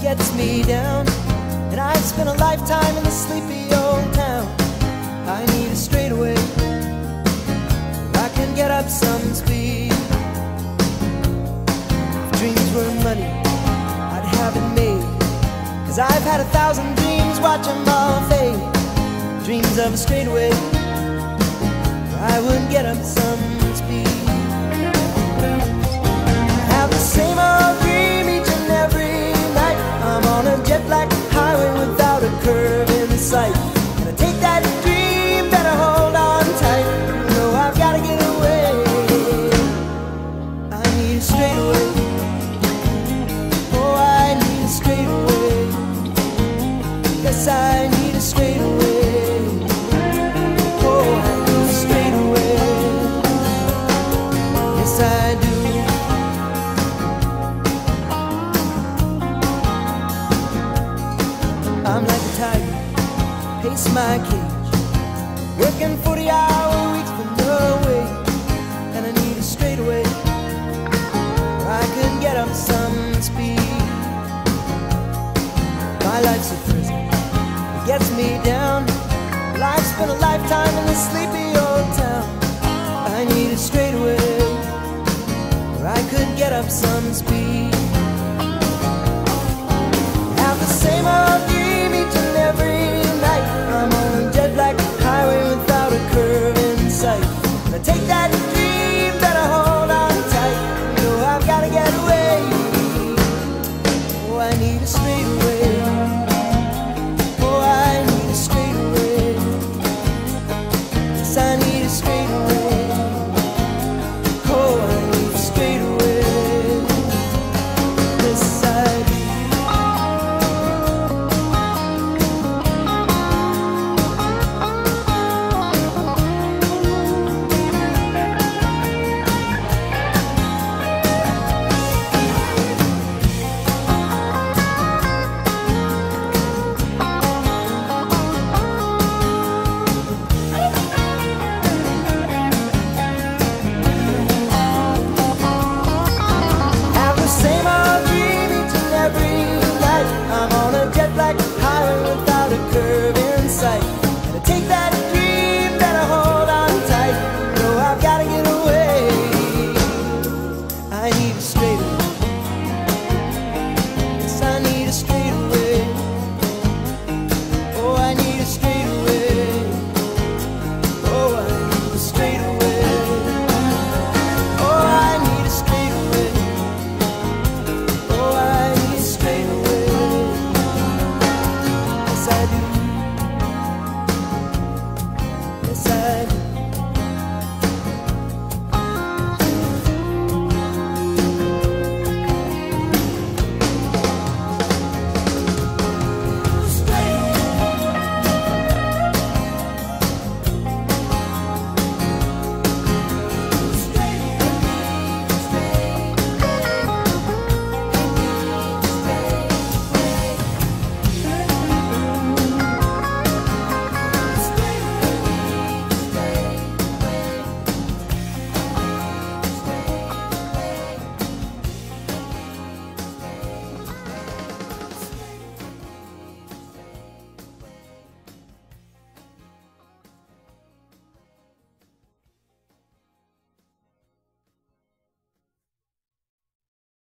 gets me down. And I've spent a lifetime in the sleepy old town. I need a straightaway where I can get up some speed. If dreams were money, I'd have it made. Cause I've had a thousand dreams, watch them fade. Dreams of a straightaway where I would get up some Oh, I'm like a tiger, pace my cage, working 40 hour weeks for no and I need a straightaway. Where I can get up some speed. My life's a gets me down. Life's been a lifetime in this sleepy old town. I need a straightaway where I could get up some speed have the same old